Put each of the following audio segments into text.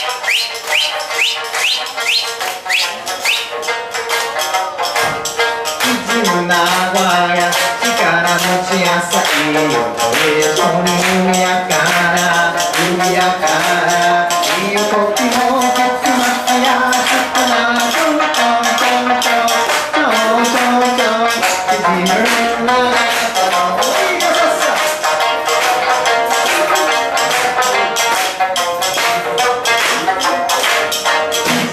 De cima da água, ficar a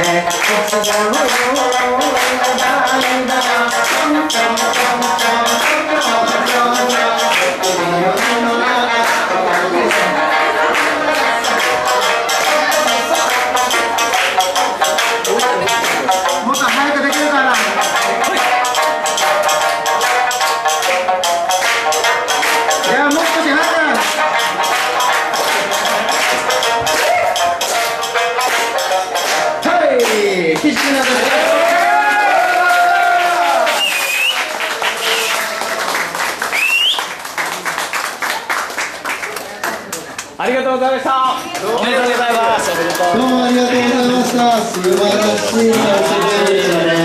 Thank you. はい、必死なです。ありがとうございましたおめでとうございますどうもありがとうございました。素晴らしい。